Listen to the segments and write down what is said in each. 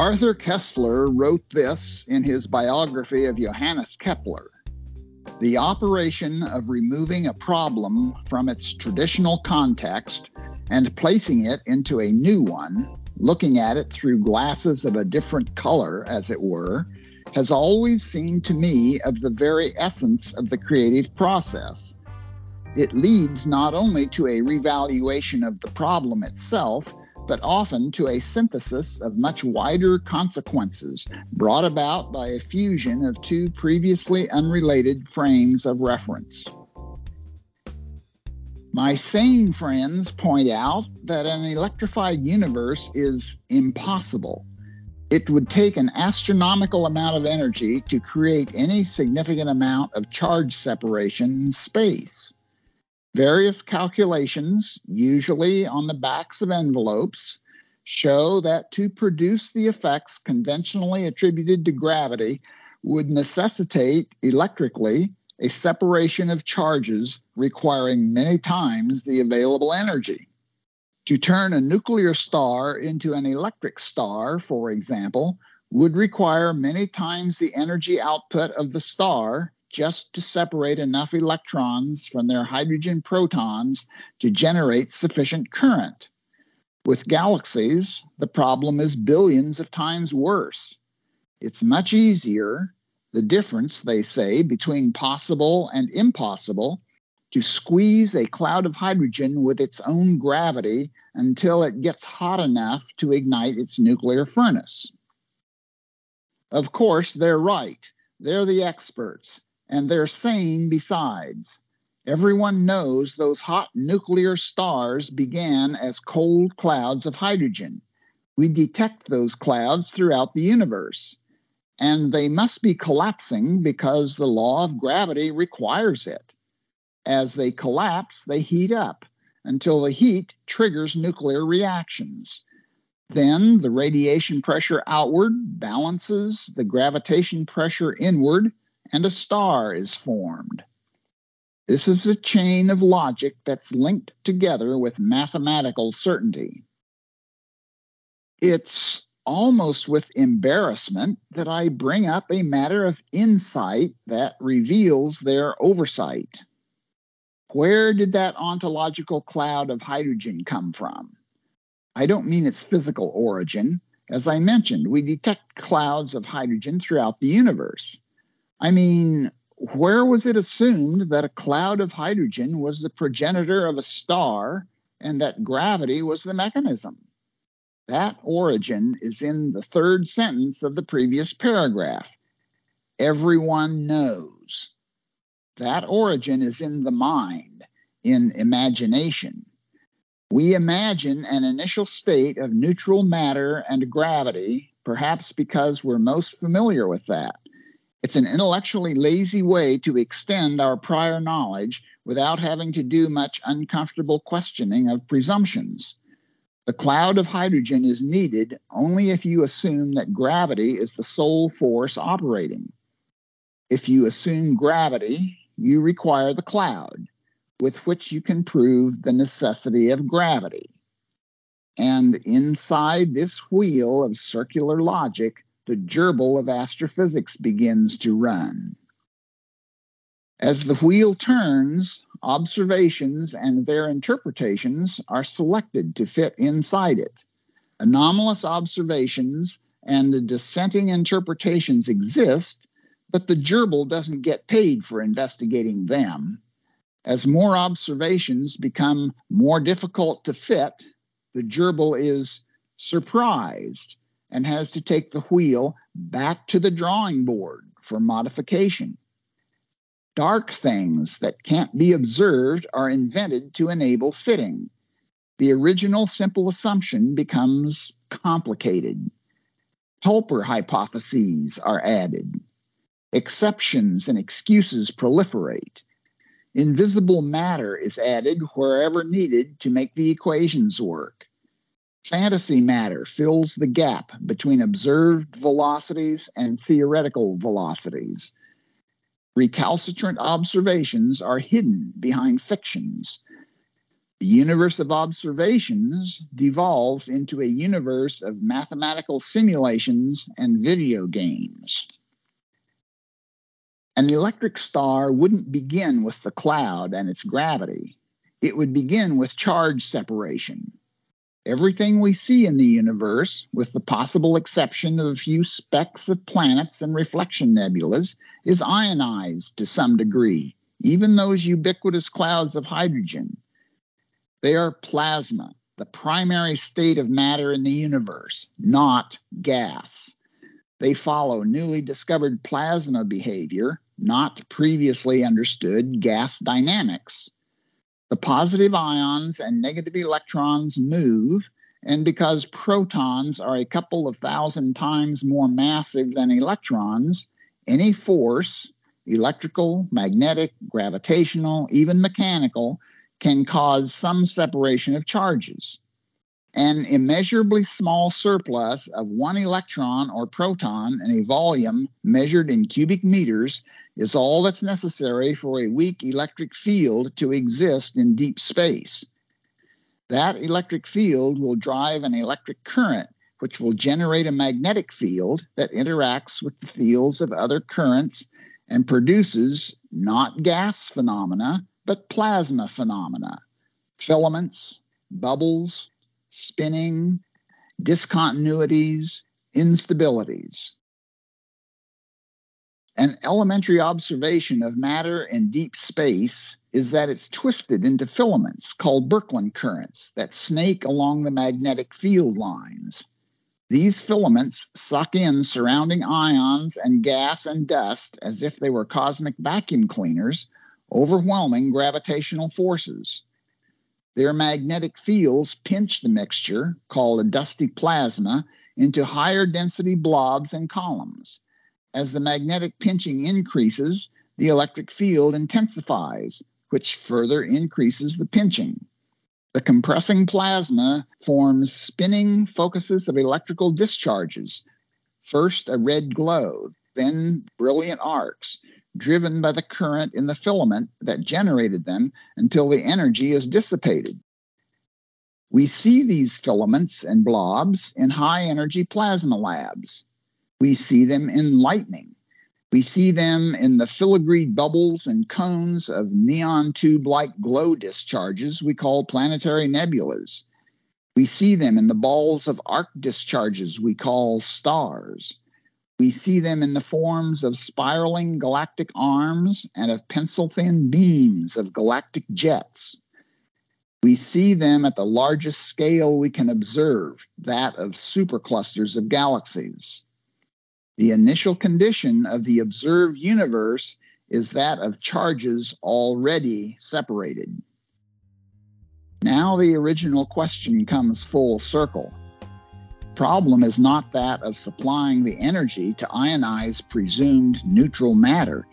Arthur Koestler wrote this in his biography of Johannes Kepler. The operation of removing a problem from its traditional context and placing it into a new one, looking at it through glasses of a different color, as it were, has always seemed to me of the very essence of the creative process. It leads not only to a revaluation of the problem itself, but often to a synthesis of much wider consequences brought about by a fusion of two previously unrelated frames of reference. My sane friends point out that an electrified universe is impossible. It would take an astronomical amount of energy to create any significant amount of charge separation in space. Various calculations, usually on the backs of envelopes, show that to produce the effects conventionally attributed to gravity would necessitate electrically a separation of charges requiring many times the available energy. To turn a nuclear star into an electric star, for example, would require many times the energy output of the star just to separate enough electrons from their hydrogen protons to generate sufficient current. With galaxies, the problem is billions of times worse. It's much easier, the difference, they say, between possible and impossible, to squeeze a cloud of hydrogen with its own gravity until it gets hot enough to ignite its nuclear furnace. Of course, they're right. They're the experts and they're saying besides. Everyone knows those hot nuclear stars began as cold clouds of hydrogen. We detect those clouds throughout the universe, and they must be collapsing because the law of gravity requires it. As they collapse, they heat up until the heat triggers nuclear reactions. Then the radiation pressure outward balances the gravitation pressure inward, and a star is formed. This is a chain of logic that's linked together with mathematical certainty. It's almost with embarrassment that I bring up a matter of insight that reveals their oversight. Where did that ontological cloud of hydrogen come from? I don't mean its physical origin. As I mentioned, we detect clouds of hydrogen throughout the universe. I mean, where was it assumed that a cloud of hydrogen was the progenitor of a star and that gravity was the mechanism? That origin is in the third sentence of the previous paragraph. Everyone knows. That origin is in the mind, in imagination. We imagine an initial state of neutral matter and gravity, perhaps because we're most familiar with that. It's an intellectually lazy way to extend our prior knowledge without having to do much uncomfortable questioning of presumptions. The cloud of hydrogen is needed only if you assume that gravity is the sole force operating. If you assume gravity, you require the cloud, with which you can prove the necessity of gravity. And inside this wheel of circular logic, the gerbil of astrophysics begins to run. As the wheel turns, observations and their interpretations are selected to fit inside it. Anomalous observations and dissenting interpretations exist, but the gerbil doesn't get paid for investigating them. As more observations become more difficult to fit, the gerbil is surprised and has to take the wheel back to the drawing board for modification. Dark things that can't be observed are invented to enable fitting. The original simple assumption becomes complicated. Helper hypotheses are added. Exceptions and excuses proliferate. Invisible matter is added wherever needed to make the equations work. Fantasy matter fills the gap between observed velocities and theoretical velocities. Recalcitrant observations are hidden behind fictions. The universe of observations devolves into a universe of mathematical simulations and video games. An electric star wouldn't begin with the cloud and its gravity. It would begin with charge separation. Everything we see in the universe, with the possible exception of a few specks of planets and reflection nebulas, is ionized to some degree, even those ubiquitous clouds of hydrogen. They are plasma, the primary state of matter in the universe, not gas. They follow newly discovered plasma behavior, not previously understood gas dynamics. The positive ions and negative electrons move, and because protons are a couple of thousand times more massive than electrons, any force, electrical, magnetic, gravitational, even mechanical, can cause some separation of charges. An immeasurably small surplus of one electron or proton in a volume measured in cubic meters is all that's necessary for a weak electric field to exist in deep space. That electric field will drive an electric current, which will generate a magnetic field that interacts with the fields of other currents and produces not gas phenomena, but plasma phenomena, filaments, bubbles, spinning, discontinuities, instabilities. An elementary observation of matter in deep space is that it's twisted into filaments called Birkeland currents that snake along the magnetic field lines. These filaments suck in surrounding ions and gas and dust as if they were cosmic vacuum cleaners overwhelming gravitational forces. Their magnetic fields pinch the mixture, called a dusty plasma, into higher density blobs and columns. As the magnetic pinching increases, the electric field intensifies, which further increases the pinching. The compressing plasma forms spinning focuses of electrical discharges. First, a red glow, then brilliant arcs, driven by the current in the filament that generated them until the energy is dissipated. We see these filaments and blobs in high energy plasma labs. We see them in lightning. We see them in the filigree bubbles and cones of neon tube like glow discharges we call planetary nebulas. We see them in the balls of arc discharges we call stars. We see them in the forms of spiraling galactic arms and of pencil thin beams of galactic jets. We see them at the largest scale we can observe, that of superclusters of galaxies. The initial condition of the observed universe is that of charges already separated. Now the original question comes full circle problem is not that of supplying the energy to ionize presumed neutral matter.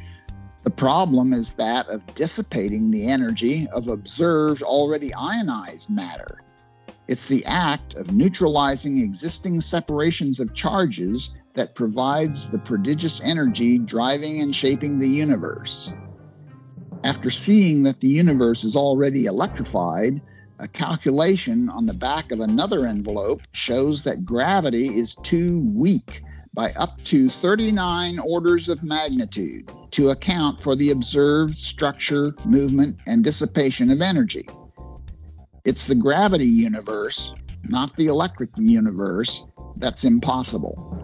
The problem is that of dissipating the energy of observed already ionized matter. It's the act of neutralizing existing separations of charges that provides the prodigious energy driving and shaping the universe. After seeing that the universe is already electrified, a calculation on the back of another envelope shows that gravity is too weak by up to 39 orders of magnitude to account for the observed structure, movement, and dissipation of energy. It's the gravity universe, not the electric universe, that's impossible.